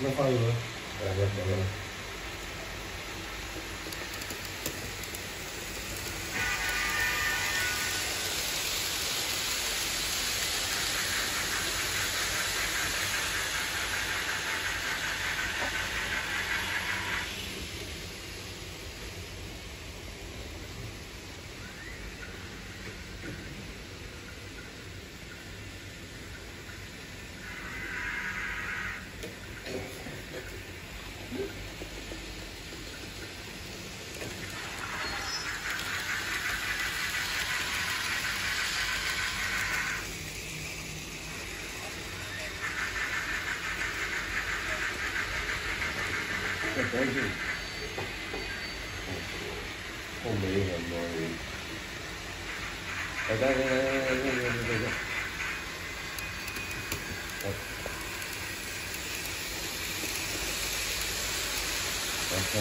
那放一轮，两个两个。这干净，后面有很多人。来来来来来来来来来。好，好好。